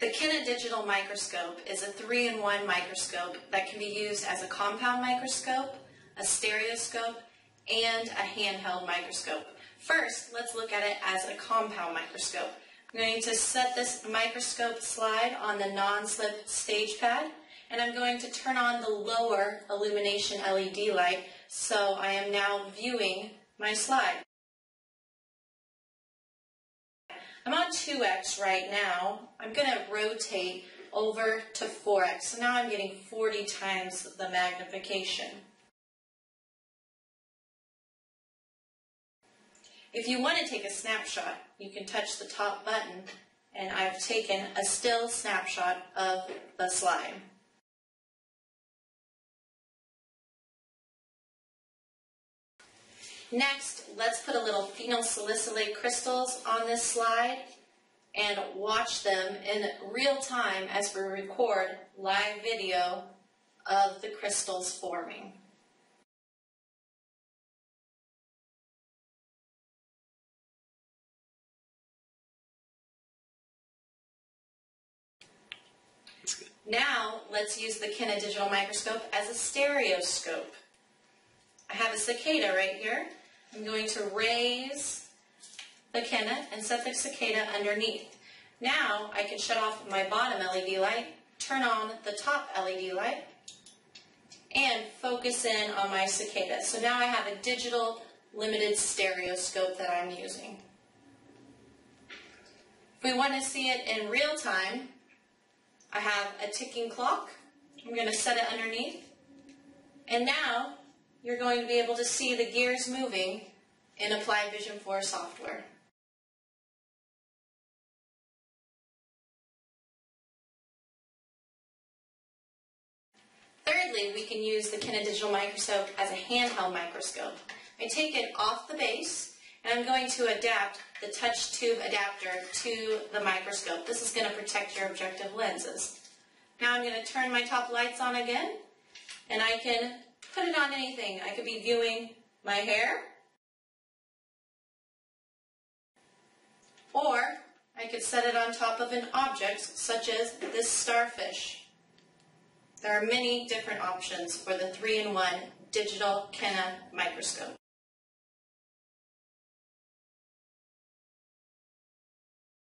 The Kena Digital Microscope is a three-in-one microscope that can be used as a compound microscope, a stereoscope, and a handheld microscope. First, let's look at it as a compound microscope. I'm going to set this microscope slide on the non-slip stage pad, and I'm going to turn on the lower illumination LED light, so I am now viewing my slide. I'm on 2x right now. I'm going to rotate over to 4x. So now I'm getting 40 times the magnification. If you want to take a snapshot, you can touch the top button and I've taken a still snapshot of the slide. Next, let's put a little phenyl salicylate crystals on this slide and watch them in real time as we record live video of the crystals forming. Now, let's use the Kena Digital Microscope as a stereoscope. I have a cicada right here. I'm going to raise the Kena and set the cicada underneath. Now I can shut off my bottom LED light, turn on the top LED light, and focus in on my cicada. So now I have a digital limited stereoscope that I'm using. If we want to see it in real time, I have a ticking clock. I'm going to set it underneath. And now you're going to be able to see the gears moving in Applied Vision 4 software. Thirdly, we can use the Kena Digital Microscope as a handheld microscope. I take it off the base and I'm going to adapt the touch tube adapter to the microscope. This is going to protect your objective lenses. Now I'm going to turn my top lights on again and I can put it on anything. I could be viewing my hair, or I could set it on top of an object such as this starfish. There are many different options for the 3-in-1 digital Kena microscope.